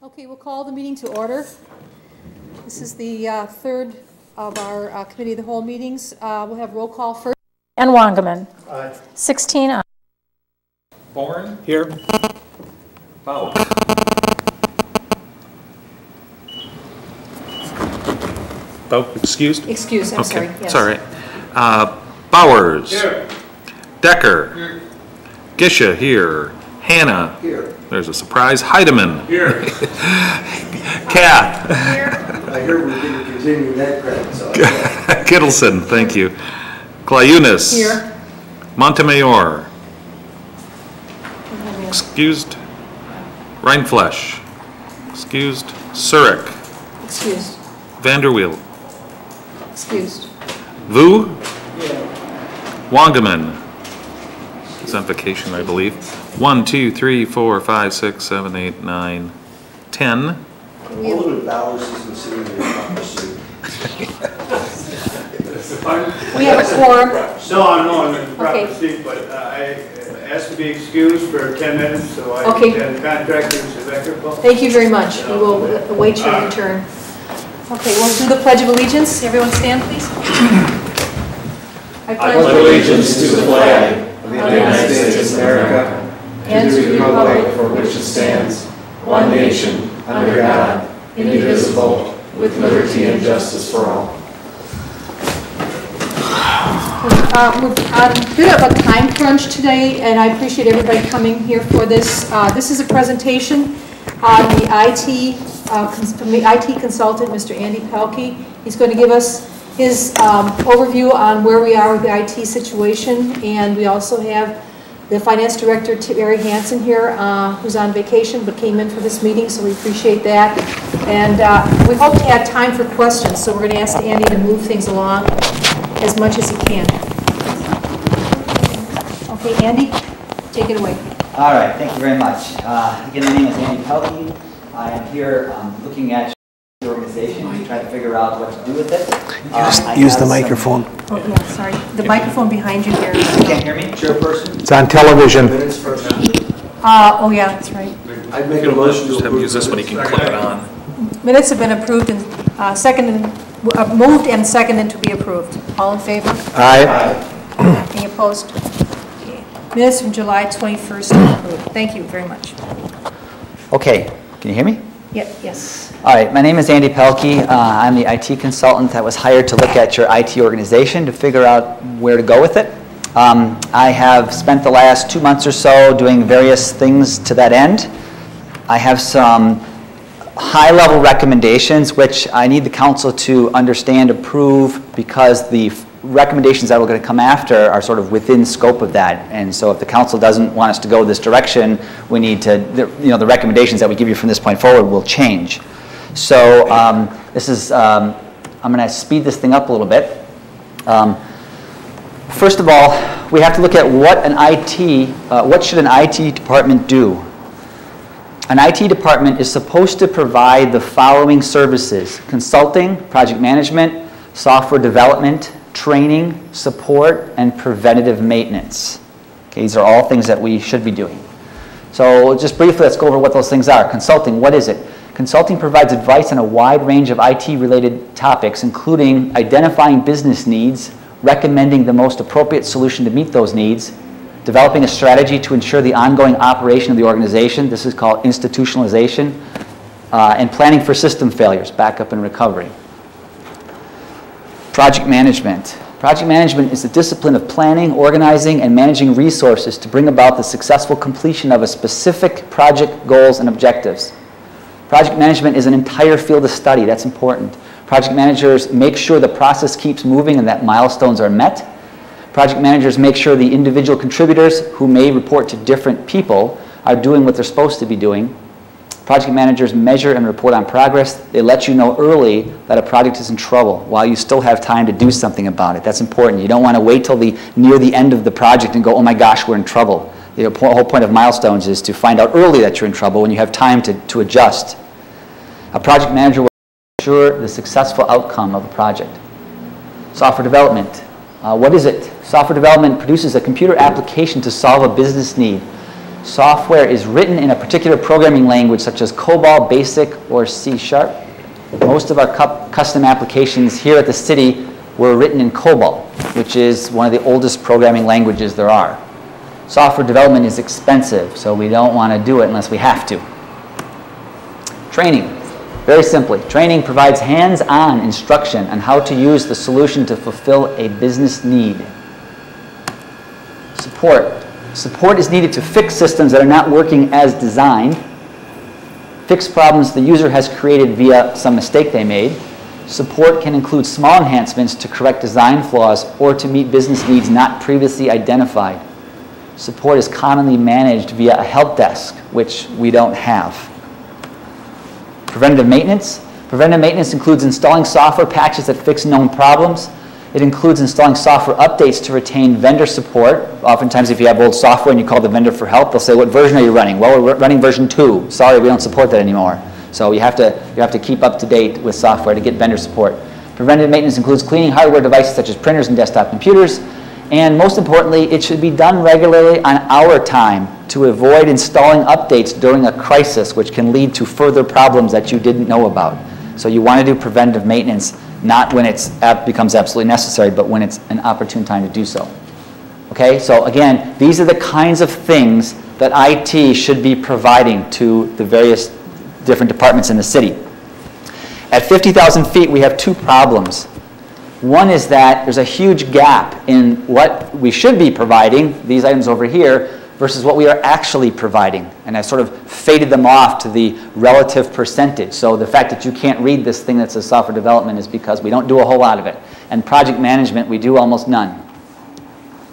Okay, we'll call the meeting to order. This is the uh, third of our uh, Committee of the Whole meetings. Uh, We'll have roll call first. And Wangaman. Aye. 16 ayes. Bourne. Here. Bauer. Oh, excused? Excuse, I'm sorry. Okay, yes. it's all right. Uh, Bowers. Decker. Gisha here. Hannah. Here. There's a surprise. Heidemann. Here. Kath. I heard we didn't continue that credit, so I Kittleson, thank you. Clayunas. Here. Montemayor. Excused. Reinflesch. Excused. Surrick. Excused, Vanderweel. excused. Vu? Yeah. Wangaman. He's on vacation, I believe. One, two, three, four, five, six, seven, eight, nine, ten. We have- Alderman Bowers is considering the proper seat. We have a quorum. No, I know, I'm in the proper Okay. seat, but uh, I uh, asked to be excused for 10 minutes, so I Okay. can contract Mr. Becker. Thank you very much. We will await your return. Okay, we'll do the Pledge of Allegiance. Everyone stand, please. I pledge allegiance to the flag of the United States of America and to the republic for which it stands, one nation, under God, indivisible, with liberty and justice for all. Uh, We're a bit of a time crunch today, and I appreciate everybody coming here for this. Uh, This is a presentation on the IT, uh, from the IT consultant, Mr. Andy Pelkey. He's going to give us his um, overview on where we are with the IT situation, and we also have the finance director, Terry Hansen here, uh, who's on vacation but came in for this meeting, so we appreciate that. And uh, we hope to have time for questions, so we're going to ask Andy to move things along as much as he can. Okay, Andy, take it away. All right, thank you very much. Uh, Again, my name is Andy Pelkey. I am here um, looking at the organization to try to figure out what to do with it. Use, Um, use have the some- microphone. Oh, yeah, sorry. The microphone behind you here. You can't hear me, chairperson? It's on television. Minutes first. Uh, oh, yeah, that's right. I'd make a motion to Just have approve. use this one, he can clip it on. Minutes have been approved and, uh, seconded, uh, moved and seconded to be approved. All in favor? Aye. Any opposed? Okay. Minutes from July 21st are approved. Thank you very much. Okay, can you hear me? Yeah, yes. All right, my name is Andy Pelkey. Uh, I'm the IT consultant that was hired to look at your IT organization to figure out where to go with it. Um, I have spent the last two months or so doing various things to that end. I have some high-level recommendations, which I need the council to understand, approve, because the recommendations that are going to come after are sort of within scope of that. And so if the council doesn't want us to go this direction, we need to, you know, the recommendations that we give you from this point forward will change. So um, this is, um, I'm going to speed this thing up a little bit. Um, First of all, we have to look at what an IT, uh, what should an IT department do? An IT department is supposed to provide the following services: consulting, project management, software development, training, support, and preventative maintenance. Okay, these are all things that we should be doing. So just briefly, let's go over what those things are. Consulting, what is it? Consulting provides advice on a wide range of IT-related topics, including identifying business needs, recommending the most appropriate solution to meet those needs, developing a strategy to ensure the ongoing operation of the organization. This is called institutionalization, uh, and planning for system failures, backup and recovery. Project management. Project management is the discipline of planning, organizing, and managing resources to bring about the successful completion of a specific project goals and objectives. Project management is an entire field of study. That's important. Project managers make sure the process keeps moving and that milestones are met. Project managers make sure the individual contributors who may report to different people are doing what they're supposed to be doing. Project managers measure and report on progress. They let you know early that a project is in trouble while you still have time to do something about it. That's important. You don't want to wait till the near the end of the project and go, "Oh my gosh, we're in trouble." The whole point of milestones is to find out early that you're in trouble when you have time to, to adjust. A project manager will ensure the successful outcome of a project. Software development. Uh, what is it? Software development produces a computer application to solve a business need. Software is written in a particular programming language such as COBOL, BASIC, or C Sharp. Most of our cu- custom applications here at the city were written in COBOL, which is one of the oldest programming languages there are. Software development is expensive, so we don't want to do it unless we have to. Training. Very simply, training provides hands-on instruction on how to use the solution to fulfill a business need. Support. Support is needed to fix systems that are not working as designed, fix problems the user has created via some mistake they made. Support can include small enhancements to correct design flaws or to meet business needs not previously identified. Support is commonly managed via a help desk, which we don't have. Preventative maintenance. Preventative maintenance includes installing software patches that fix known problems. It includes installing software updates to retain vendor support. Oftentimes, if you have old software and you call the vendor for help, they'll say, what version are you running? Well, we're running version 2. Sorry, we don't support that anymore. So you have to, you have to keep up to date with software to get vendor support. Preventive maintenance includes cleaning hardware devices such as printers and desktop computers. And most importantly, it should be done regularly on our time to avoid installing updates during a crisis, which can lead to further problems that you didn't know about. So you want to do preventive maintenance, not when it becomes absolutely necessary, but when it's an opportune time to do so. Okay, so again, these are the kinds of things that IT should be providing to the various different departments in the city. At 50,000 feet, we have two problems. One is that there's a huge gap in what we should be providing, these items over here, versus what we are actually providing. And I sort of faded them off to the relative percentage. So the fact that you can't read this thing that says software development is because we don't do a whole lot of it. And project management, we do almost none.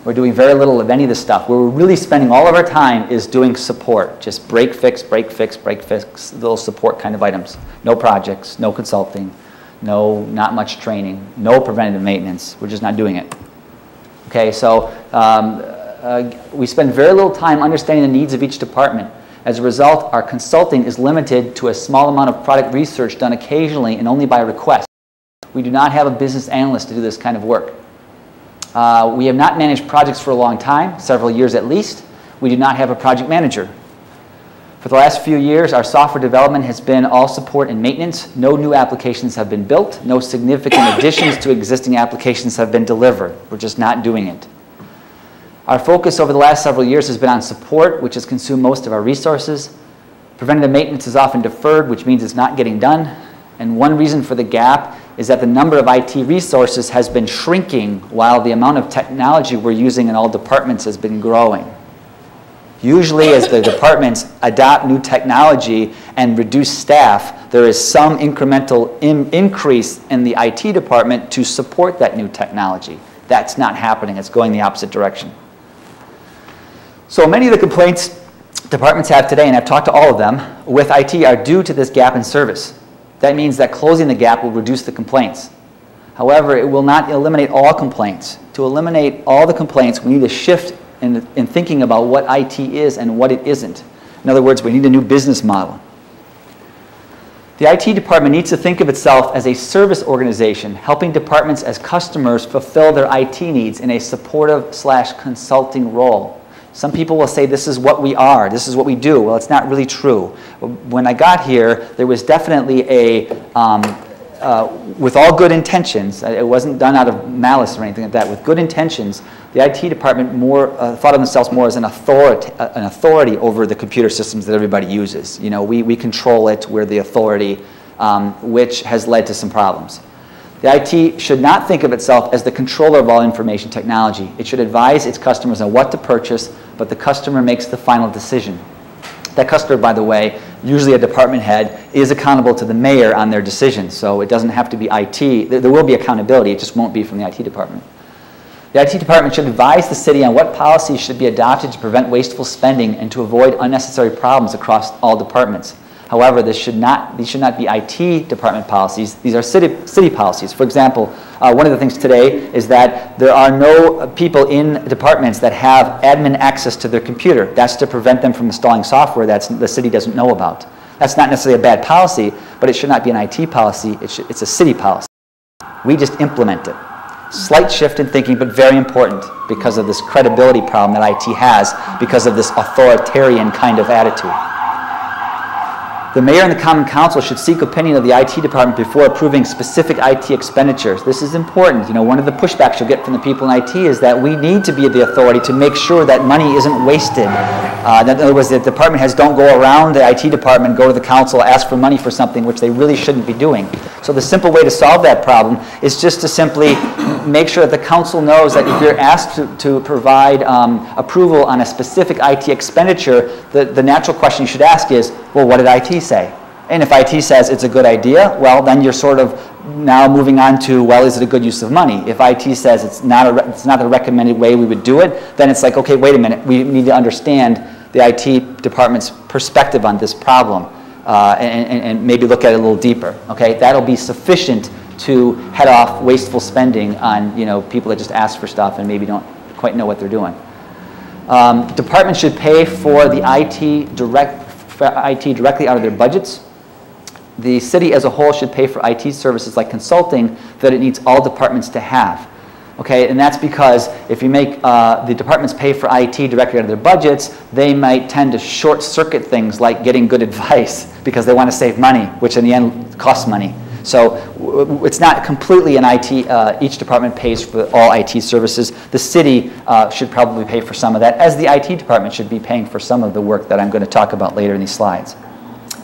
We're doing very little of any of this stuff. Where we're really spending all of our time is doing support. Just break, fix, break, fix, break, fix, little support kind of items. No projects, no consulting, no, not much training, no preventative maintenance. We're just not doing it. Okay, so um, uh, we spend very little time understanding the needs of each department. As a result, our consulting is limited to a small amount of product research done occasionally and only by request. We do not have a business analyst to do this kind of work. Uh, we have not managed projects for a long time, several years at least. We do not have a project manager. For the last few years, our software development has been all support and maintenance. No new applications have been built. No significant additions to existing applications have been delivered. We're just not doing it. Our focus over the last several years has been on support, which has consumed most of our resources. Preventative maintenance is often deferred, which means it's not getting done. And one reason for the gap is that the number of IT resources has been shrinking while the amount of technology we're using in all departments has been growing. Usually, as the departments adopt new technology and reduce staff, there is some incremental in increase in the IT department to support that new technology. That's not happening, it's going the opposite direction. So many of the complaints departments have today, and I've talked to all of them, with IT are due to this gap in service. That means that closing the gap will reduce the complaints. However, it will not eliminate all complaints. To eliminate all the complaints, we need to shift in, in thinking about what IT is and what it isn't. In other words, we need a new business model. The IT department needs to think of itself as a service organization, helping departments as customers fulfill their IT needs in a supportive slash consulting role. Some people will say this is what we are, this is what we do. Well, it's not really true. When I got here, there was definitely a, um, uh, with all good intentions, it wasn't done out of malice or anything like that, with good intentions, the IT department more uh, thought of themselves more as an authority, uh, an authority over the computer systems that everybody uses. You know, we, we control it, we're the authority, um, which has led to some problems. The IT should not think of itself as the controller of all information technology. It should advise its customers on what to purchase, but the customer makes the final decision. That customer, by the way, usually a department head, is accountable to the mayor on their decisions. So it doesn't have to be IT. There will be accountability, it just won't be from the IT department. The IT department should advise the city on what policies should be adopted to prevent wasteful spending and to avoid unnecessary problems across all departments. However, this should not, these should not be IT department policies. These are city, city policies. For example, uh, one of the things today is that there are no people in departments that have admin access to their computer. That's to prevent them from installing software that the city doesn't know about. That's not necessarily a bad policy, but it should not be an IT policy. It should, it's a city policy. We just implement it. Slight shift in thinking, but very important because of this credibility problem that IT has because of this authoritarian kind of attitude. The mayor and the common council should seek opinion of the IT department before approving specific IT expenditures. This is important. You know, one of the pushbacks you'll get from the people in IT is that we need to be the authority to make sure that money isn't wasted. Uh, in other words, the department heads don't go around the IT department, go to the council, ask for money for something which they really shouldn't be doing. So the simple way to solve that problem is just to simply make sure that the council knows that if you're asked to, to provide um, approval on a specific IT expenditure, the, the natural question you should ask is, well, what did IT say? And if IT says it's a good idea, well, then you're sort of now moving on to, well, is it a good use of money? If IT says it's not, a, it's not the recommended way we would do it, then it's like, okay, wait a minute, we need to understand the IT department's perspective on this problem uh, and, and- and maybe look at it a little deeper, okay? That'll be sufficient to head off wasteful spending on, you know, people that just ask for stuff and maybe don't quite know what they're doing. Um, Departments should pay for the IT direct, for IT directly out of their budgets. The city as a whole should pay for IT services like consulting that it needs all departments to have. Okay, and that's because if you make uh, the departments pay for IT directly out of their budgets, they might tend to short circuit things like getting good advice because they want to save money, which in the end costs money. So it's not completely an IT, uh, each department pays for all IT services. The city uh, should probably pay for some of that, as the IT department should be paying for some of the work that I'm going to talk about later in these slides.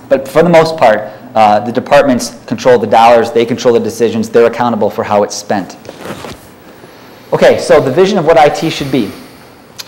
But for the most part, uh, the departments control the dollars, they control the decisions, they're accountable for how it's spent. Okay, so the vision of what IT should be.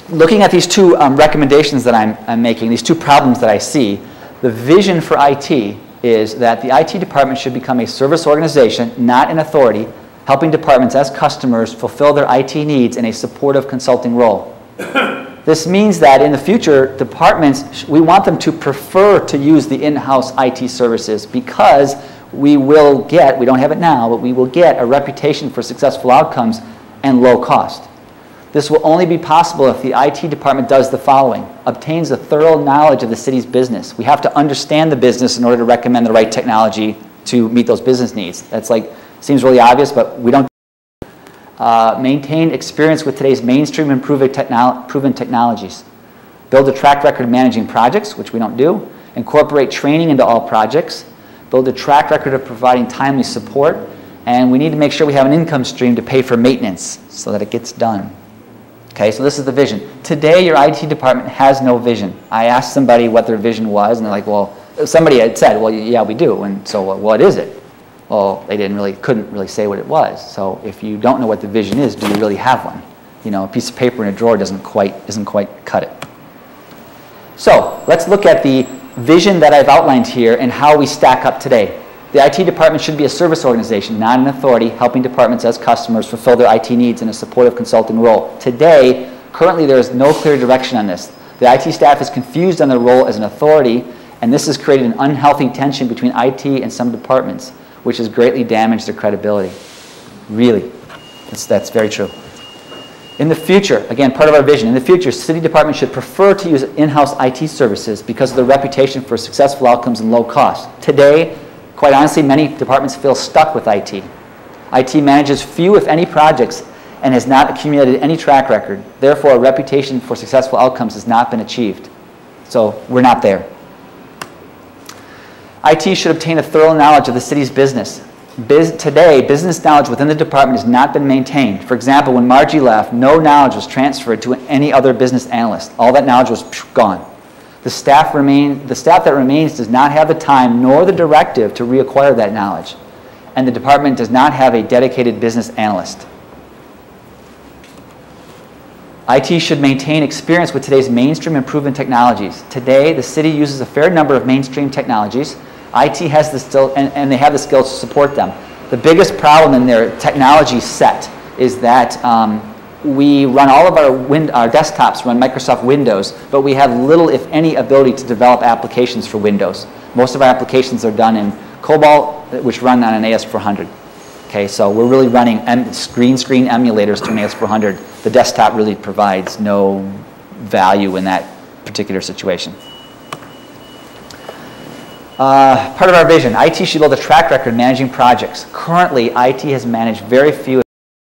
Looking at these two um, recommendations that I'm, I'm making, these two problems that I see, the vision for IT is that the IT department should become a service organization, not an authority, helping departments as customers fulfill their IT needs in a supportive consulting role. This means that in the future, departments, we want them to prefer to use the in-house IT services because we will get, we don't have it now, but we will get a reputation for successful outcomes and low cost. This will only be possible if the IT department does the following. Obtains a thorough knowledge of the city's business. We have to understand the business in order to recommend the right technology to meet those business needs. That's like, seems really obvious, but we don't uh, maintain experience with today's mainstream and proven, technol- proven technologies. Build a track record managing projects, which we don't do. Incorporate training into all projects. Build a track record of providing timely support. And we need to make sure we have an income stream to pay for maintenance so that it gets done. Okay, so this is the vision. Today, your IT department has no vision. I asked somebody what their vision was, and they're like, well, somebody had said, well, yeah, we do. And so, what is it? Well, they didn't really, couldn't really say what it was. So if you don't know what the vision is, do you really have one? You know, a piece of paper in a drawer doesn't quite, isn't quite cut it. So let's look at the vision that I've outlined here and how we stack up today. The IT department should be a service organization, not an authority, helping departments as customers fulfill their IT needs in a supportive consulting role. Today, currently there is no clear direction on this. The IT staff is confused on their role as an authority, and this has created an unhealthy tension between IT and some departments, which has greatly damaged their credibility. Really, that's, that's very true. In the future, again, part of our vision, in the future, city departments should prefer to use in-house IT services because of their reputation for successful outcomes and low cost. Today, quite honestly, many departments feel stuck with IT. IT manages few, if any, projects and has not accumulated any track record. Therefore, a reputation for successful outcomes has not been achieved. So we're not there. IT should obtain a thorough knowledge of the city's business. Biz- today, business knowledge within the department has not been maintained. For example, when Margie left, no knowledge was transferred to any other business analyst. All that knowledge was gone. The staff, remain, the staff that remains does not have the time nor the directive to reacquire that knowledge. And the department does not have a dedicated business analyst. IT should maintain experience with today's mainstream and proven technologies. Today, the city uses a fair number of mainstream technologies. IT has the skill, and, and they have the skills to support them. The biggest problem in their technology set is that um, we run all of our, win- our desktops run Microsoft Windows, but we have little, if any, ability to develop applications for Windows. Most of our applications are done in COBOL, which run on an AS400. Okay, so we're really running em- screen screen emulators to an AS400. The desktop really provides no value in that particular situation. Uh, part of our vision, IT should build a track record managing projects. Currently, IT has managed very few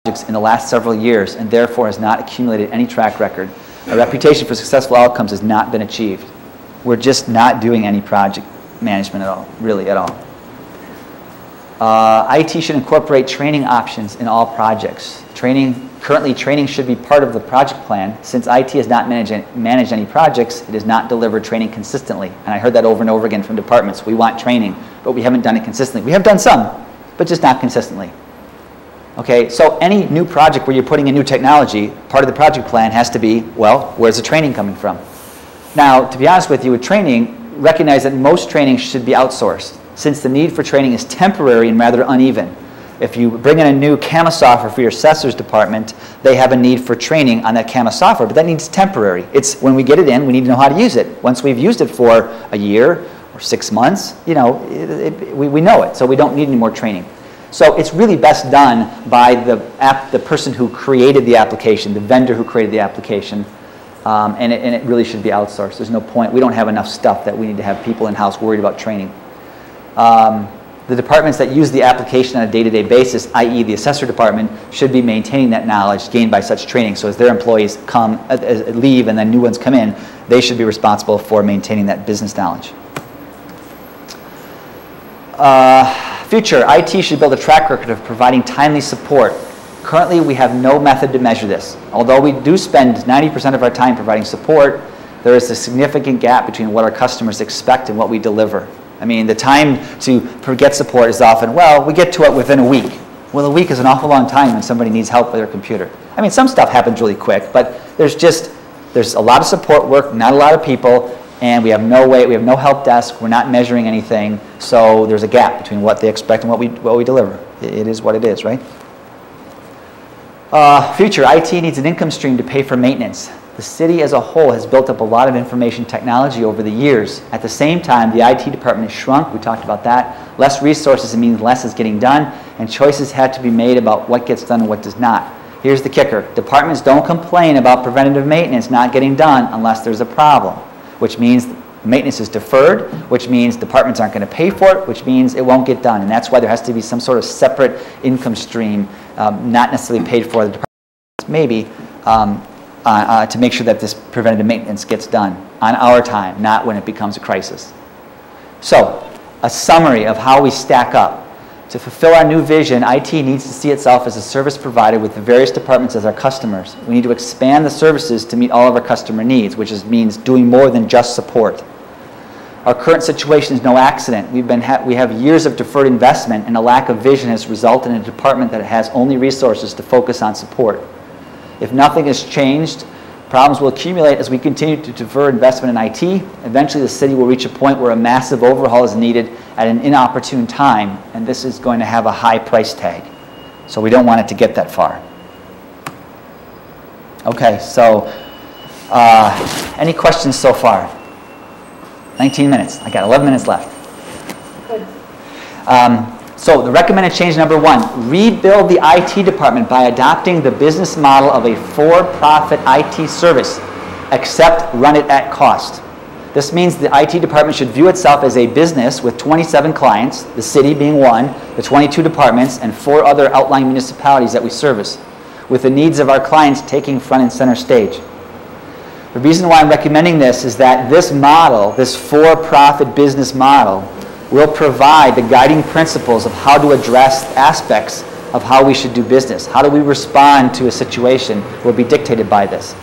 in the last several years and therefore has not accumulated any track record. A reputation for successful outcomes has not been achieved. We're just not doing any project management at all, really at all. Uh, IT should incorporate training options in all projects. Training, currently, training should be part of the project plan. Since IT has not managed, managed any projects, it has not delivered training consistently. And I heard that over and over again from departments. We want training, but we haven't done it consistently. We have done some, but just not consistently. Okay, so any new project where you're putting in new technology, part of the project plan has to be, well, where's the training coming from? Now, to be honest with you, with training, recognize that most training should be outsourced, since the need for training is temporary and rather uneven. If you bring in a new CAMA software for your assessor's department, they have a need for training on that CAMA software, but that needs temporary. It's when we get it in, we need to know how to use it. Once we've used it for a year or six months, you know, it, it, we, we know it, so we don't need any more training. So it's really best done by the, app, the person who created the application, the vendor who created the application, um, and, it, and it really should be outsourced. There's no point. We don't have enough stuff that we need to have people in-house worried about training. Um, the departments that use the application on a day-to-day basis, i.e. the assessor department, should be maintaining that knowledge gained by such training. So as their employees come, uh, uh, leave and then new ones come in, they should be responsible for maintaining that business knowledge. Uh, future, IT should build a track record of providing timely support. Currently, we have no method to measure this. Although we do spend 90% of our time providing support, there is a significant gap between what our customers expect and what we deliver. I mean, the time to get support is often, well, we get to it within a week. Well, a week is an awful long time when somebody needs help with their computer. I mean, some stuff happens really quick, but there's just, there's a lot of support work, not a lot of people, and we have no way, we have no help desk, we're not measuring anything, so there's a gap between what they expect and what we, what we deliver. It, it is what it is, right? Uh, future, IT needs an income stream to pay for maintenance. The city as a whole has built up a lot of information technology over the years. At the same time, the IT department has shrunk. We talked about that. Less resources, means less is getting done, and choices had to be made about what gets done and what does not. Here's the kicker. Departments don't complain about preventative maintenance not getting done unless there's a problem, which means maintenance is deferred, which means departments aren't going to pay for it, which means it won't get done. And that's why there has to be some sort of separate income stream, um, not necessarily paid for the department, maybe, um, uh, uh, to make sure that this preventative maintenance gets done on our time, not when it becomes a crisis. So, a summary of how we stack up. To fulfill our new vision, IT needs to see itself as a service provider with the various departments as our customers. We need to expand the services to meet all of our customer needs, which is, means doing more than just support. Our current situation is no accident. We've been ha we have years of deferred investment, and a lack of vision has resulted in a department that has only resources to focus on support. If nothing has changed, problems will accumulate as we continue to defer investment in IT. Eventually, the city will reach a point where a massive overhaul is needed at an inopportune time, and this is going to have a high price tag. So we don't want it to get that far. Okay, so uh, any questions so far? 19 minutes. I got 11 minutes left. Good. Um, so the recommended change number one, rebuild the IT department by adopting the business model of a for-profit IT service, except run it at cost. This means the IT department should view itself as a business with 27 clients, the city being one, the 22 departments, and four other outlying municipalities that we service, with the needs of our clients taking front and center stage. The reason why I'm recommending this is that this model, this for-profit business model, will provide the guiding principles of how to address aspects of how we should do business. How do we respond to a situation will be dictated by this.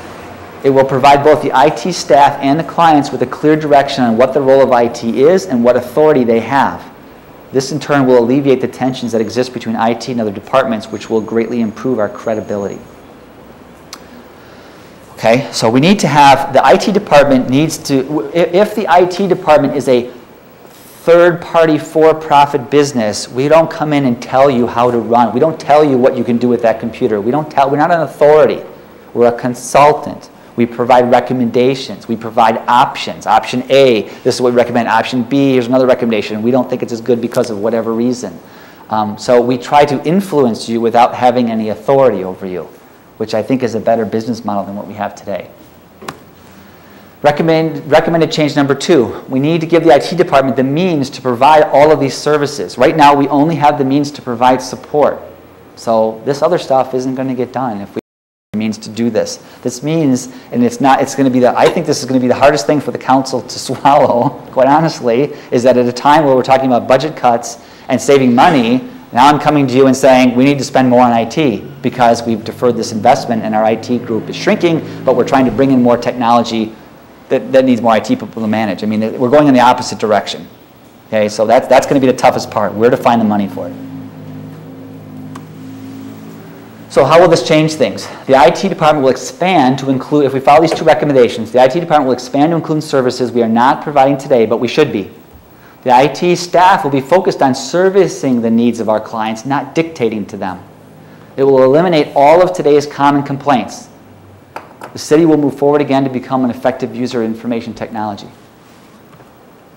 It will provide both the IT staff and the clients with a clear direction on what the role of IT is and what authority they have. This in turn will alleviate the tensions that exist between IT and other departments, which will greatly improve our credibility. Okay, so we need to have, the IT department needs to, if the IT department is a third-party for-profit business, we don't come in and tell you how to run. We don't tell you what you can do with that computer. We don't tell, we're not an authority. We're a consultant. We provide recommendations. We provide options. Option A, this is what we recommend. Option B, here's another recommendation. We don't think it's as good because of whatever reason. Um, so we try to influence you without having any authority over you, which I think is a better business model than what we have today. Recommend, recommended change number two, we need to give the IT department the means to provide all of these services. Right now, we only have the means to provide support. So this other stuff isn't going to get done if we have the means to do this. This means, and it's not, it's going to be the, I think this is going to be the hardest thing for the council to swallow, quite honestly, is that at a time where we're talking about budget cuts and saving money, now I'm coming to you and saying, we need to spend more on IT because we've deferred this investment and our IT group is shrinking, but we're trying to bring in more technology that, that needs more IT people to manage. I mean, we're going in the opposite direction. Okay, so that's, that's going to be the toughest part, where to find the money for it. So how will this change things? The IT department will expand to include, if we follow these two recommendations, the IT department will expand to include services we are not providing today, but we should be. The IT staff will be focused on servicing the needs of our clients, not dictating to them. It will eliminate all of today's common complaints. The city will move forward again to become an effective user of information technology.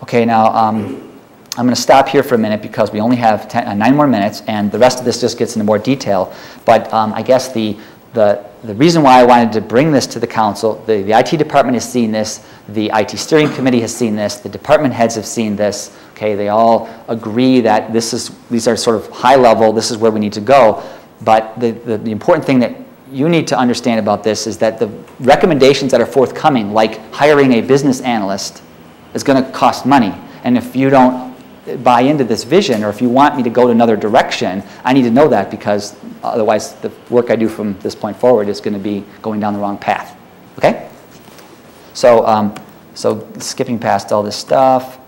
Okay, now um, I'm going to stop here for a minute because we only have 10, uh, nine more minutes, and the rest of this just gets into more detail. But um, I guess the, the, the reason why I wanted to bring this to the council, the, the IT department has seen this, the IT steering committee has seen this, the department heads have seen this. Okay, they all agree that this is, these are sort of high level, this is where we need to go. But the, the, the important thing that you need to understand about this is that the recommendations that are forthcoming, like hiring a business analyst, is going to cost money. And if you don't buy into this vision, or if you want me to go to another direction, I need to know that because otherwise the work I do from this point forward is going to be going down the wrong path. Okay? So, um, so skipping past all this stuff.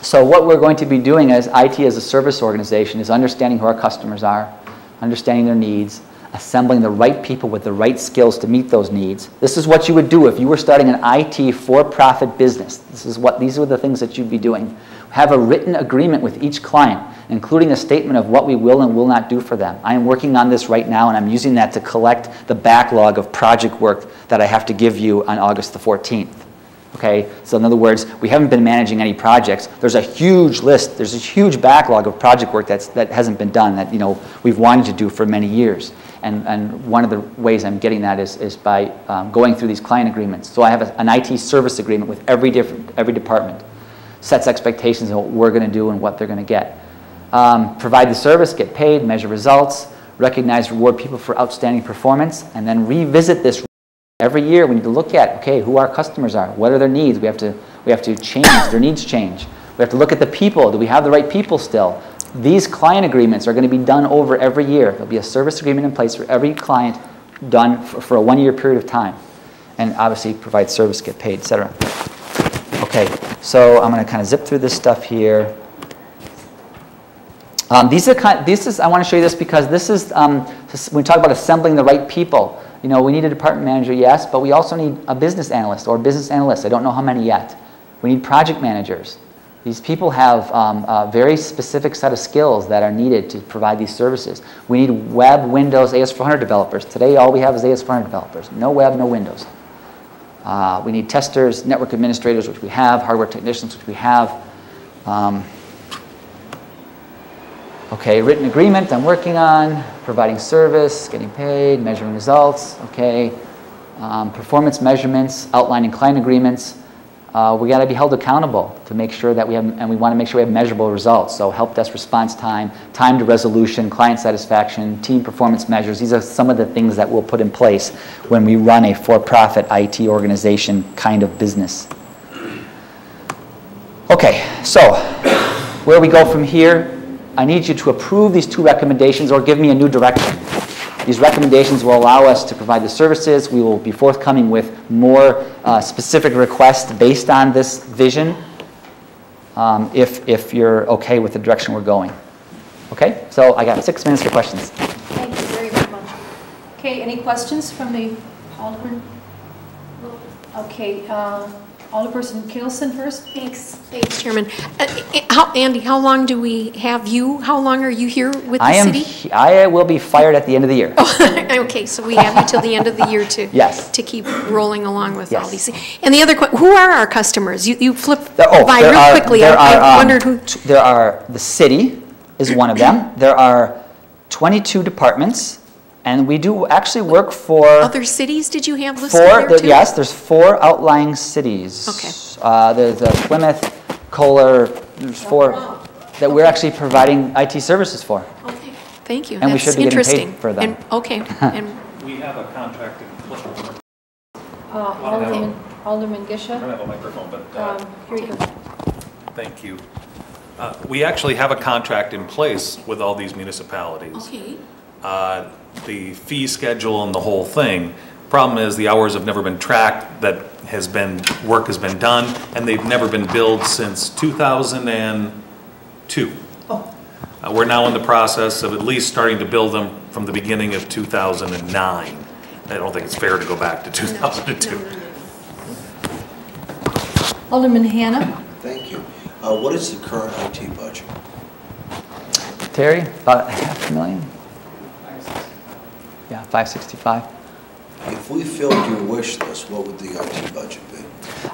So what we're going to be doing as IT as a service organization is understanding who our customers are, understanding their needs, assembling the right people with the right skills to meet those needs. This is what you would do if you were starting an IT for-profit business. This is what these are the things that you'd be doing. Have a written agreement with each client, including a statement of what we will and will not do for them. I am working on this right now and I'm using that to collect the backlog of project work that I have to give you on August the 14th. Okay, so in other words, we haven't been managing any projects. There's a huge list, there's a huge backlog of project work that's, that hasn't been done that you know, we've wanted to do for many years. And, and one of the ways I'm getting that is, is by um, going through these client agreements. So I have a, an IT service agreement with every, different, every department. Sets expectations of what we're going to do and what they're going to get. Um, provide the service, get paid, measure results, recognize, reward people for outstanding performance, and then revisit this every year. We need to look at, okay, who our customers are, what are their needs. We have to, we have to change, their needs change. We have to look at the people. Do we have the right people still? These client agreements are going to be done over every year. There'll be a service agreement in place for every client done for, for a one-year period of time. And obviously provide service, get paid, etc. Okay, so I'm going to kind of zip through this stuff here. Um, these are kind of, this is, I want to show you this because this is, um, when we talk about assembling the right people, you know, we need a department manager, yes, but we also need a business analyst or business analyst. I don't know how many yet. We need project managers. These people have um, a very specific set of skills that are needed to provide these services. We need web, Windows, AS400 developers. Today, all we have is AS400 developers. No web, no Windows. Uh, we need testers, network administrators, which we have, hardware technicians, which we have. Um, okay, written agreement I'm working on, providing service, getting paid, measuring results, okay. Um, performance measurements, outlining client agreements. Uh, we got to be held accountable to make sure that we have, and we want to make sure we have measurable results. So help desk response time, time to resolution, client satisfaction, team performance measures. These are some of the things that we'll put in place when we run a for-profit IT organization kind of business. Okay, so where we go from here, I need you to approve these two recommendations or give me a new direction. These recommendations will allow us to provide the services. We will be forthcoming with more uh, specific requests based on this vision um, if, if you're okay with the direction we're going. Okay, so I got six minutes for questions. Thank you very, much. Okay, any questions from the Alderman? Okay, uh, Alderperson Kittleson first? Thanks, thanks, Chairman. Uh, how- Andy, how long do we have you? How long are you here with I the am, city? he- I will be fired at the end of the year. Okay, so we have you till the end of the year to. Yes. To keep rolling along with all these. things. And the other, question: who are our customers? You, you flipped There- oh, by real are- quickly. there I are, I um, wondered who, t- There are, the city is one of them. There are 22 departments, and we do actually work for other cities did you have listed four, there there- too? yes, there's four outlying cities. Okay. Uh, There's uh, Plymouth, Kohler, there's four that we're actually providing IT services for. Okay, thank you. And we should be getting paid That's interesting. for them. And- Okay, and We have a contract in place. Uh, Alderman, Alderman I don't have a microphone, but, uh, um, here you go. thank you. Uh, We actually have a contract in place with all these municipalities. Okay, uh, the fee schedule and the whole thing. Problem is, the hours have never been tracked, that has been, work has been done, and they've never been billed since 2002. Uh, We're now in the process of at least starting to bill them from the beginning of 2009. I don't think it's fair to go back to 2002. Alderman Hannah, Thank you. Uh, What is the current IT budget? Terry, about half a million? Yeah, 565. If we filled your wish list, what would the IT budget be?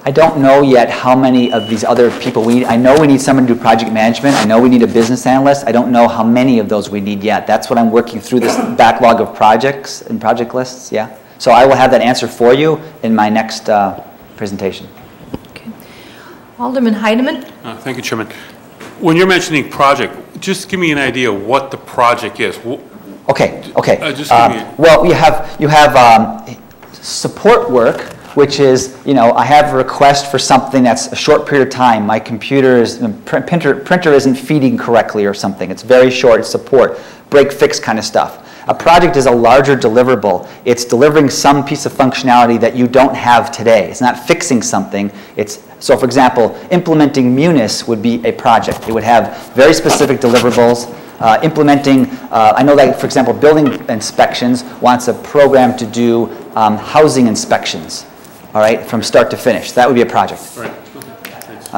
I don't know yet how many of these other people we, need. I know we need someone to do project management, I know we need a business analyst, I don't know how many of those we need yet. That's what I'm working through, this backlog of projects and project lists, yeah. So I will have that answer for you in my next uh, presentation. okay. Alderman Heidemann, Uh, Thank you, Chairman. When you're mentioning project, just give me an idea what the project is. Okay, okay. Uh, just me- Well, you have, you have um, support work, which is, you know, I have a request for something that's a short period of time. My computer is, printer, printer isn't feeding correctly or something. It's very short, it's support, break fix kind of stuff. A project is a larger deliverable. It's delivering some piece of functionality that you don't have today. It's not fixing something. It's, so for example, implementing Munis would be a project. It would have very specific deliverables. Uh, implementing, uh, I know that, for example, building inspections wants a program to do um, housing inspections, all right, from start to finish. That would be a project. Right, okay, thanks.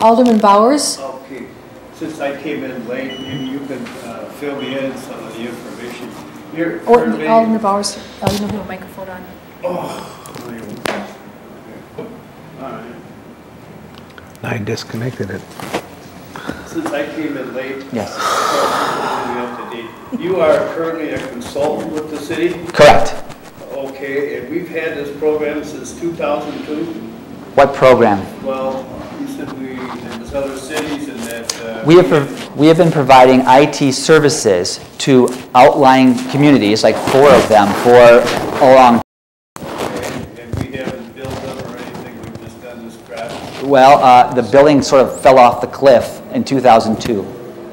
Alderman Bowers, Okay, since I came in late, maybe you can uh, fill me in some of the information. You're or. Alderman Bowers, oh, you don't have a microphone on. All right. I disconnected it. Since I came in late... Yes. up to date, You are currently a consultant with the city? Correct. Okay, and we've had this program since 2002? What program? Well, you said we, other cities and that... uh, We have, prov- we have been providing IT services to outlying communities, like four of them, for along, And and we haven't billed or anything, we've just done this well, uh, the billing sort of fell off the cliff in 2002.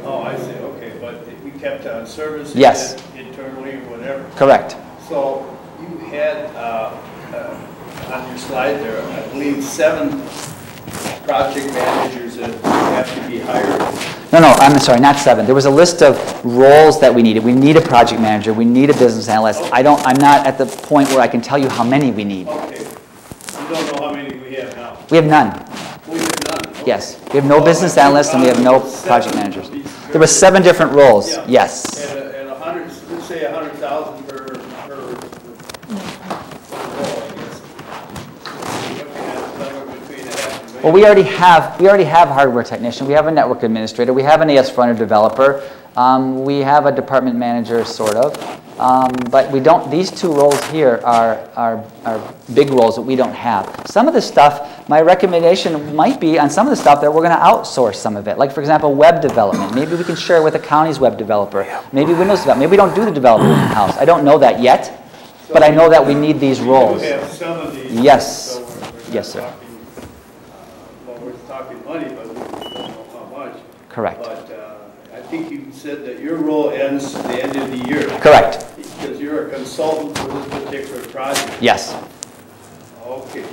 Oh, I see, okay, but we kept on service? Yes. Internally, or whatever? Correct. So you had, uh, uh, on your slide there, I believe, seven project managers that have to be hired. No, no, I'm sorry, not seven. There was a list of roles that we needed. We need a project manager, we need a business analyst. I don't, I'm not at the point where I can tell you how many we need. Okay. You don't know how many we have now? We have none, We have. Yes. We have no business analysts and we have no project managers. There were seven different roles, Yeah. yes. And a, and a hundred, let's say a hundred thousand per, per, role, I guess. You're Looking at somewhere between a half and a Well, we already have, we already have hardware technician, we have a network administrator, we have an AS400 developer, um, we have a department manager, sort of. Um, but we don't, these two roles here are, are, are big roles that we don't have. Some of the stuff, my recommendation might be on some of the stuff that we're gonna outsource some of it. Like, for example, web development. Maybe we can share with the county's web developer. Maybe Windows development. Maybe we don't do the development in-house. I don't know that yet, but I know that we need these roles. Do have some of these. Yes. so we're- we're Yes, sir. talking, Well, we're talking money, but we don't know how much. Correct. Think you said that your role ends at the end of the year. Correct, Because you're a consultant for this particular project. yes. Okay.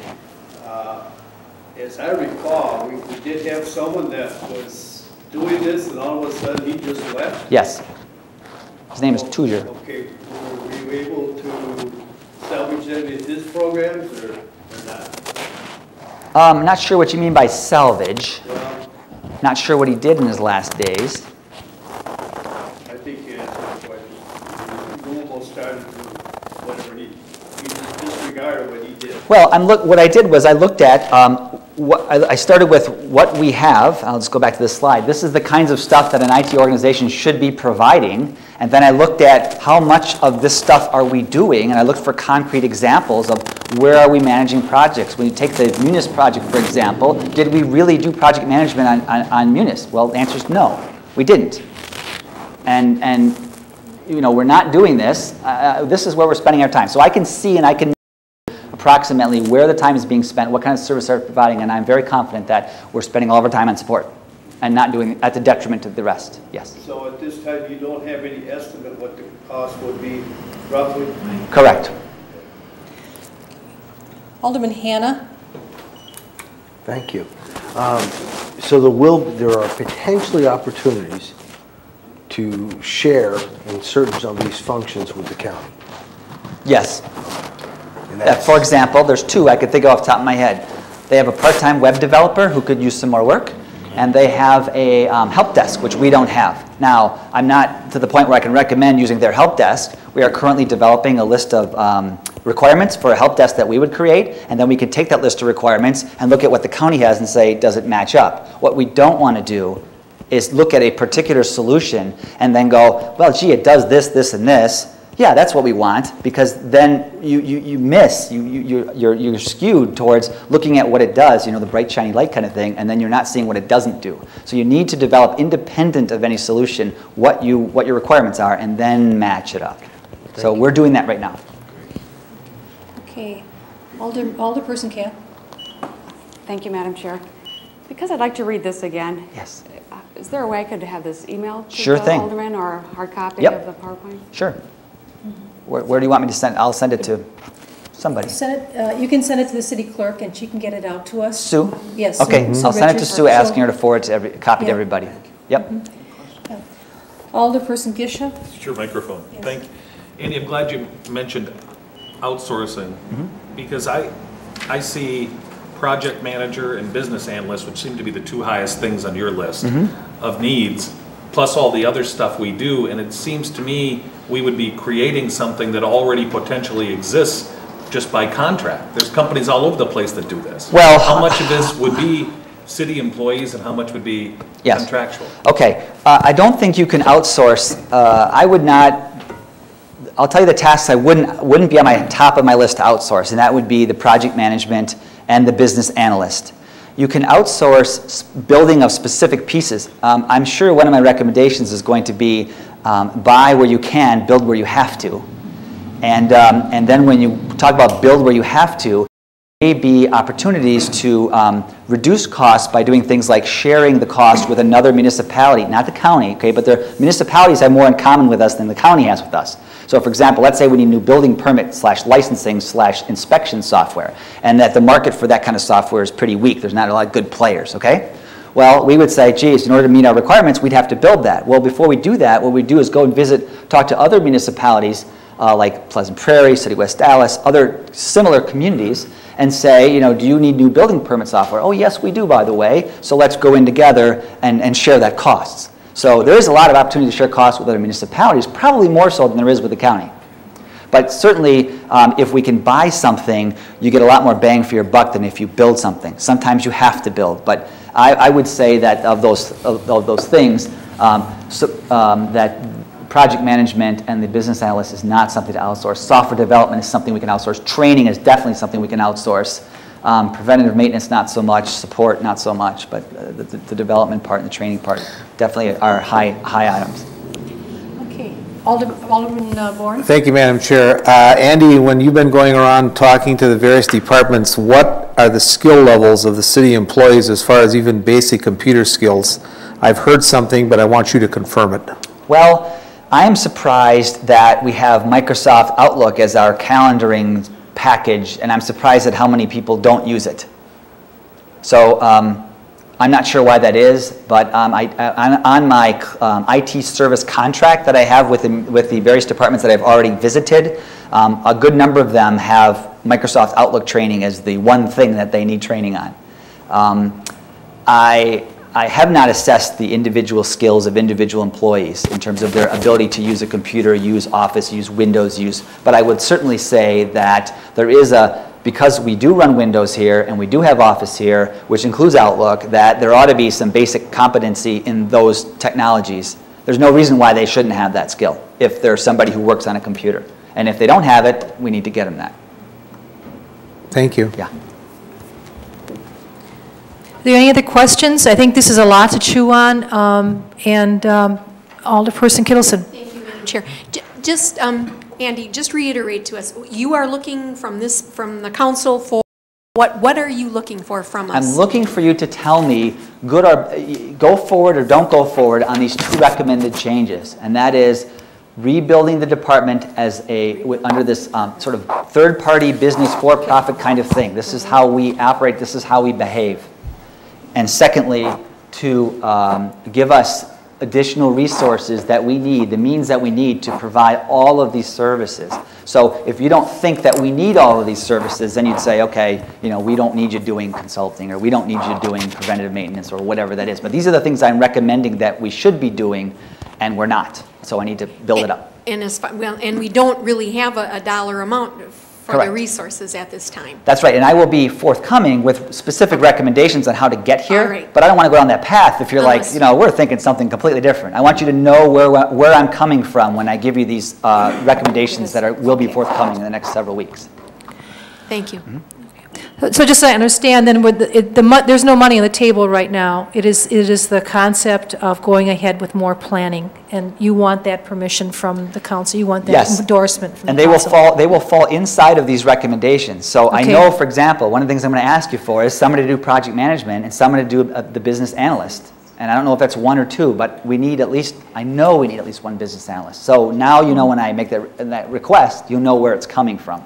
Uh, As I recall, we we did have someone that was doing this, and all of a sudden, he just left. Yes. His name is Tujer. Okay, were you able to salvage any of his programs, or or not? Um, not sure what you mean by salvage. Well, Not sure what he did in his last days. I think you answered the question. He almost started to, whatever he, he just what he did. Well, I'm look, what I did was I looked at, um, what, I I started with what we have. I'll just go back to this slide. This is the kinds of stuff that an IT organization should be providing. And then I looked at how much of this stuff are we doing, and I looked for concrete examples of where are we managing projects. When you take the Munis project, for example, did we really do project management on, on, on Munis? Well, the answer is no, we didn't. And, and, you know, we're not doing this. Uh, This is where we're spending our time. So I can see and I can approximately where the time is being spent, what kind of service they're providing, and I'm very confident that we're spending all of our time on support and not doing, at the detriment of the rest, yes. So at this time, you don't have any estimate what the cost would be roughly? Correct. Alderman Hannah? Thank you. Um, So there will, there are potentially opportunities to share in certain of these functions with the county. Yes. Uh, For example, there's two I could think of off the top of my head. They have a part-time web developer who could use some more work, and they have a um, help desk, which we don't have. Now, I'm not to the point where I can recommend using their help desk. We are currently developing a list of um, requirements for a help desk that we would create, and then we can take that list of requirements and look at what the county has and say, does it match up? What we don't want to do is look at a particular solution and then go, well, gee, it does this, this, and this. Yeah, that's what we want, because then you, you, you miss, you, you, you're- you're, you're skewed towards looking at what it does, you know, the bright, shiny light kind of thing, and then you're not seeing what it doesn't do. So you need to develop, independent of any solution, what, you, what your requirements are, and then match it up. So we're doing that right now. Okay. Alder, Alderperson Camp? Thank you, Madam Chair. Because I'd like to read this again. Yes. Uh, Is there a way I could have this email to Sure the thing. Alderman or a hard copy Yep. of the PowerPoint? Sure. Where, where do you want me to send? I'll send it to somebody. Send it, uh, you can send it to the city clerk and she can get it out to us. Sue? Yes. Sue- Okay, Sue I'll send it to Sue, asking her to forward to every, copy to everybody. Yep. Alderperson Gisha? It's your microphone. Thank, you. Andy, I'm glad you mentioned outsourcing, because I, I see project manager and business analyst, which seem to be the two highest things on your list of needs, plus all the other stuff we do, and it seems to me we would be creating something that already potentially exists just by contract. There's companies all over the place that do this. Well- How much of this would be city employees and how much would be Yes. contractual? Okay, uh, I don't think you can outsource, uh, I would not, I'll tell you the tasks I wouldn't, wouldn't be on my top of my list to outsource, and that would be the project management and the business analyst. You can outsource building of specific pieces. Um, I'm sure one of my recommendations is going to be um, buy where you can, build where you have to. And, um, and then when you talk about build where you have to, may be opportunities to um, reduce costs by doing things like sharing the cost with another municipality, not the county, okay, but the municipalities have more in common with us than the county has with us. So for example, let's say we need new building permit slash licensing slash inspection software, and that the market for that kind of software is pretty weak. There's not a lot of good players, okay? Well, we would say, geez, in order to meet our requirements, we'd have to build that. Well, before we do that, what we do is go and visit, talk to other municipalities uh, like Pleasant Prairie, City West Allis, other similar communities, and say, you know, do you need new building permit software? Oh, yes, we do, by the way. So let's go in together and, and share that costs. So there is a lot of opportunity to share costs with other municipalities, probably more so than there is with the county. But certainly, um, if we can buy something, you get a lot more bang for your buck than if you build something. Sometimes you have to build, but I, I would say that of those, of, of those things, um, so, um, that project management and the business analyst is not something to outsource. Software development is something we can outsource. Training is definitely something we can outsource. Um, preventative maintenance, not so much. Support, not so much. But uh, the, the development part and the training part definitely are high, high items. Okay. Alder- Alderman uh, Bourne? Thank you, Madam Chair. Uh, Andy, when you've been going around talking to the various departments, what are the skill levels of the city employees as far as even basic computer skills? I've heard something, but I want you to confirm it. Well, I am surprised that we have Microsoft Outlook as our calendaring package, and I'm surprised at how many people don't use it. So um, I'm not sure why that is, but um, I, I, on, my um, IT service contract that I have with the, with the various departments that I've already visited, um, a good number of them have Microsoft Outlook training as the one thing that they need training on. Um, I, I have not assessed the individual skills of individual employees in terms of their ability to use a computer, use Office, use Windows, use, but I would certainly say that there is a, because we do run Windows here and we do have Office here, which includes Outlook, that there ought to be some basic competency in those technologies. There's no reason why they shouldn't have that skill if there's somebody who works on a computer. And if they don't have it, we need to get them that. Thank you. Yeah. Are there any other questions? I think this is a lot to chew on, um, and um, Alderperson Kittleson. Thank you, Madam Chair. J- Just, um, Andy, just reiterate to us, you are looking from this, from the council for, what, what are you looking for from us? I'm looking for you to tell me, good or, go forward or don't go forward on these two recommended changes. And that is rebuilding the department as a, under this um, sort of third-party business for-profit kind of thing. This is how we operate, this is how we behave. And secondly, to um, give us additional resources that we need, the means that we need to provide all of these services. So if you don't think that we need all of these services, then you'd say, okay, you know, we don't need you doing consulting, or we don't need you doing preventative maintenance, or whatever that is. But these are the things I'm recommending that we should be doing, and we're not. So I need to build it up. And as, well, and we don't really have a, a dollar amount for the Correct. resources at this time. That's right, and I will be forthcoming with specific recommendations on how to get here. Right. But I don't want to go down that path if you're like, you know, we're thinking something completely different. I want you to know where, where I'm coming from when I give you these uh, recommendations that are, will be forthcoming in the next several weeks. Thank you. Mm-hmm. So just so I understand, then, with the, it- the, there's no money on the table right now. It is, it is the concept of going ahead with more planning, and you want that permission from the council, you want that Yes. endorsement from the And they will council. fall, they will fall inside of these recommendations. So I know, for example, one of the things I'm going to ask you for is somebody to do project management and somebody to do uh, the business analyst. And I don't know if that's one or two, but we need at least, I know we need at least one business analyst. So now you know when I make that, that request, you'll know where it's coming from.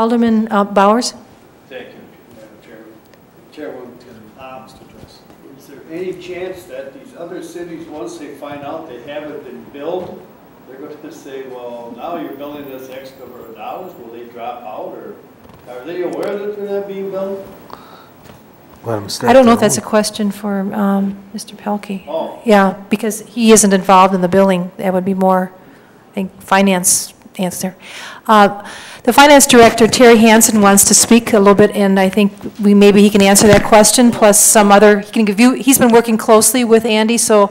Alderman uh, Bowers? Thank you, Madam Chairman. Chairwoman, um, is there any chance that these other cities, once they find out they haven't been billed, they're going to say, well, now you're billing us X number of dollars, will they drop out, or are they aware that they're not being billed? I don't know if that's a question for um, Mr. Pelkey. Oh. Yeah, because he isn't involved in the billing. That would be more, I think, finance answer. Uh, The finance director, Terry Hansen, wants to speak a little bit, and I think we, maybe he can answer that question, plus some other, he can give you, he's been working closely with Andy, so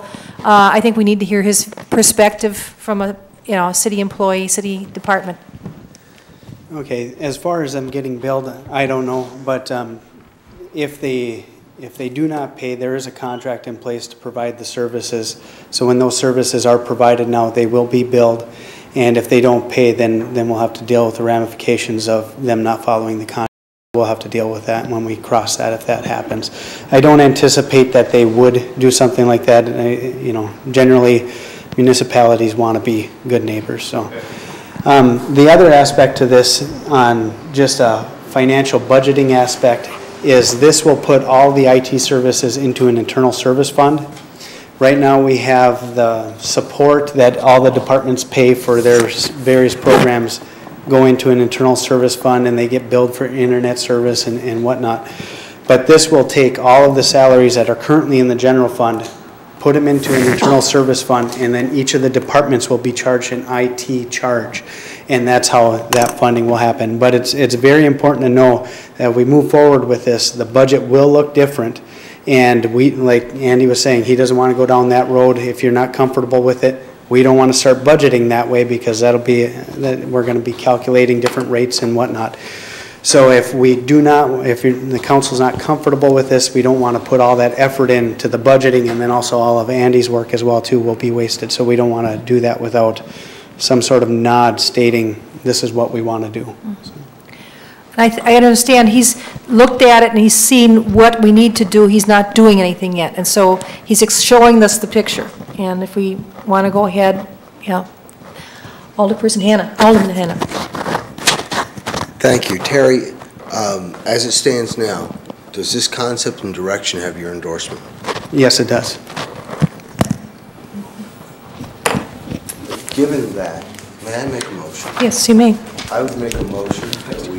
uh, I think we need to hear his perspective from a, you know, city employee, city department. Okay, as far as them getting billed, I don't know, but um, if they, if they do not pay, there is a contract in place to provide the services. So when those services are provided now, they will be billed. And if they don't pay, then, then we'll have to deal with the ramifications of them not following the contract. We'll have to deal with that when we cross that, if that happens. I don't anticipate that they would do something like that. I- You know, generally municipalities want to be good neighbors, so. Um, The other aspect to this, on just a financial budgeting aspect, is this will put all the IT services into an internal service fund. Right now, we have the support that all the departments pay for their various programs go into an internal service fund, and they get billed for internet service and and whatnot. But this will take all of the salaries that are currently in the general fund, put them into an internal service fund, and then each of the departments will be charged an IT charge. And that's how that funding will happen. But it's, it's very important to know that we move forward with this, the budget will look different. And we, like Andy was saying, he doesn't want to go down that road if you're not comfortable with it. We don't want to start budgeting that way because that'll be, that, we're going to be calculating different rates and whatnot. So if we do not, if the council's not comfortable with this, we don't want to put all that effort into the budgeting, and then also all of Andy's work as well, too, will be wasted. So we don't want to do that without some sort of nod stating, this is what we want to do. And I, th- I understand he's looked at it and he's seen what we need to do, he's not doing anything yet. And so he's ex- showing us the picture. And if we want to go ahead, yeah. Alderperson Hannah, Alderman Hannah. Thank you. Terry, um, as it stands now, does this concept and direction have your endorsement? Yes, it does. Given that, may I make a motion? Yes, you may. I would make a motion that we approve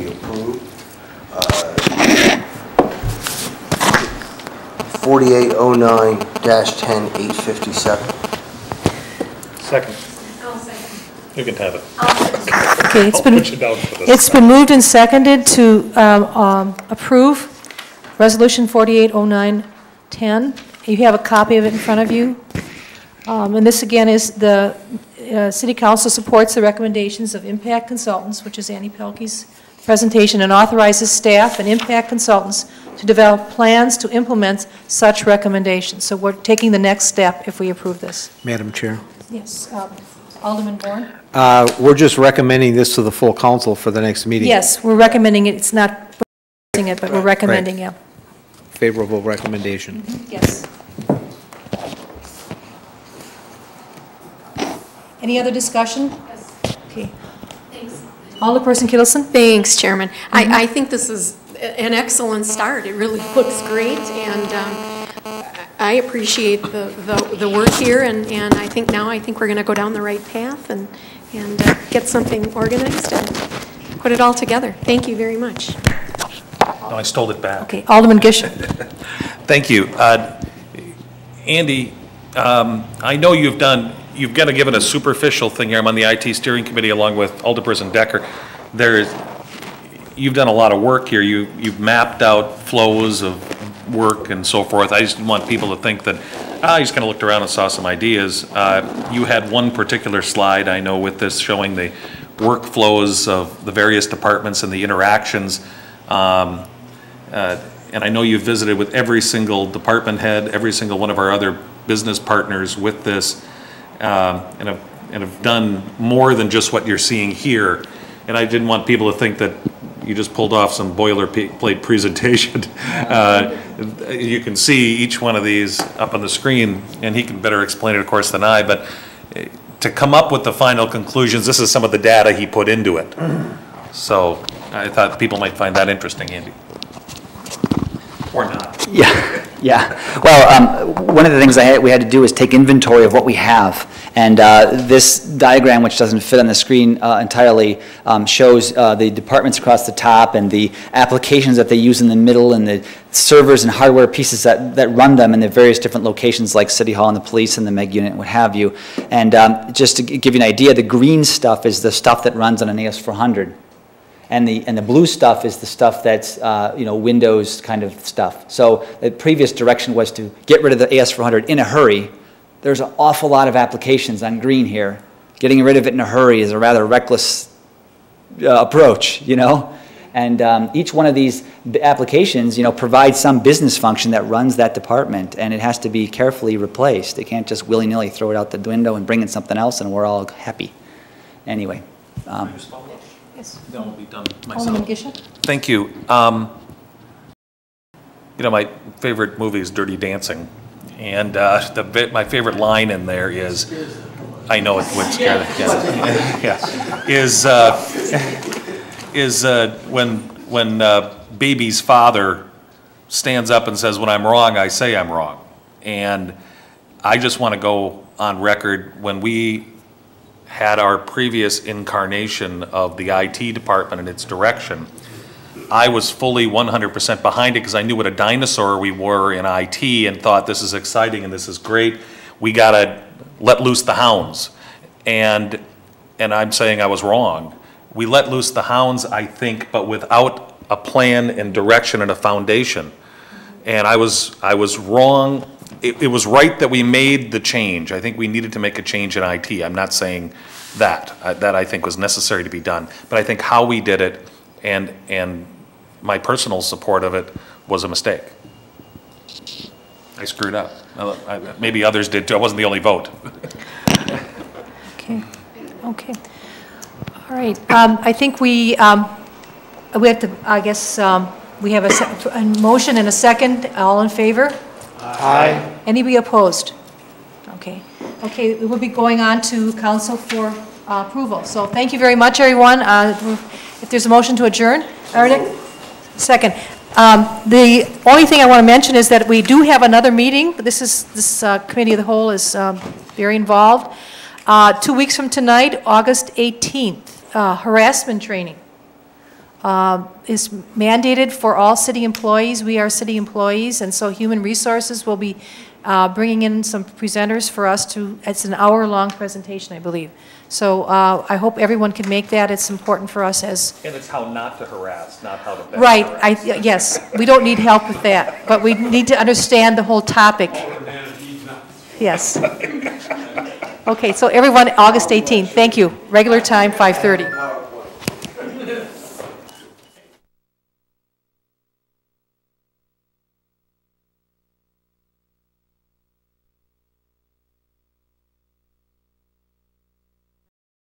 4809-10857. Second. You can have it. Okay, it's I'll been, put you down for this. it's been moved and seconded to um, um, approve Resolution 480910. You have a copy of it in front of you. Um, And this, again, is the, uh, City Council supports the recommendations of Impact Consultants, which is Andy Pelkey's presentation, and authorizes staff and Impact Consultants to develop plans to implement such recommendations. So we're taking the next step if we approve this. Madam Chair. Yes, um, Alderman Bourne? Uh, We're just recommending this to the full council for the next meeting. Yes, we're recommending it, it's not proposing it, but we're recommending, yeah. Favorable recommendation. Yes. Any other discussion? Yes. Okay. Alderperson Kittleson? Thanks, Chairman. I, I think this is an excellent start. It really looks great, and um, I appreciate the, the, the work here, and, and I think now, I think we're going to go down the right path and, and uh, get something organized and put it all together. Thank you very much. No, I stole it back. Okay, Alderman Gish. Thank you. Uh, Andy, um, I know you've done, you've kind of given a superficial thing here. I'm on the IT steering committee along with Alderperson Decker. There's, you've done a lot of work here. You, you've mapped out flows of work and so forth. I just want people to think that, ah, I just kind of looked around and saw some ideas. Uh, You had one particular slide, I know, with this showing the workflows of the various departments and the interactions. Um, uh, And I know you've visited with every single department head, every single one of our other business partners with this, um, and have, and have done more than just what you're seeing here. And I didn't want people to think that you just pulled off some boilerplate presentation. Uh, You can see each one of these up on the screen, and he can better explain it, of course, than I, but eh, to come up with the final conclusions, this is some of the data he put into it. So I thought people might find that interesting, Andy. Or not. Yeah, yeah. Well, um, one of the things had, we had to do is take inventory of what we have. And uh, this diagram, which doesn't fit on the screen uh, entirely, um, shows uh, the departments across the top and the applications that they use in the middle and the servers and hardware pieces that, that run them in the various different locations like City Hall and the police and the MEG unit and what have you. And um, just to give you an idea, the green stuff is the stuff that runs on an AS400. And the, and the blue stuff is the stuff that's, uh, you know, Windows kind of stuff. So the previous direction was to get rid of the AS400 in a hurry. There's an awful lot of applications on green here. Getting rid of it in a hurry is a rather reckless uh, approach, you know? And um, each one of these applications, you know, provides some business function that runs that department, and it has to be carefully replaced. They can't just willy-nilly throw it out the window and bring in something else, and we're all happy. Anyway. um, Yes. Then we'll be done Alderman. Gisha? Thank you. Um, You know, my favorite movie is Dirty Dancing, and uh, the, bit- my favorite line in there is, I know it would scare the. Yeah, is, uh, is uh, when, when uh, baby's father stands up and says, when I'm wrong, I say I'm wrong. And I just want to go on record, when we had our previous incarnation of the IT department and its direction, I was fully 100% behind it because I knew what a dinosaur we were in IT and thought this is exciting and this is great. We got to let loose the hounds. And, and I'm saying I was wrong. We let loose the hounds, I think, but without a plan and direction and a foundation. And I was, I was wrong. It, it was right that we made the change. I think we needed to make a change in IT. I'm not saying that. Uh, That I think was necessary to be done. But I think how we did it and, and my personal support of it was a mistake. I screwed up. Uh, I- Maybe others did too. I wasn't the only vote. Okay, okay. All right, um, I think we, um, we have to, I guess, um, we have a a motion and a second. All in favor? Aye. Anybody opposed? Okay, okay, we will be going on to council for uh, approval. So thank you very much, everyone. Uh, If there's a motion to adjourn, Erdek? Second. Um, The only thing I want to mention is that we do have another meeting. This is, this uh, committee of the whole is um, very involved. Uh, Two weeks from tonight, August 18th, uh, harassment training um, is mandated for all city employees. We are city employees, and so Human Resources will be uh, bringing in some presenters for us to, it's an hour-long presentation, I believe. So uh, I hope everyone can make that. It's important for us as, And it's how not to harass, not how to. right, I, yes, we don't need help with that, but we need to understand the whole topic. Yes. Okay, so everyone, August 18th, thank you. Regular time, 5:30.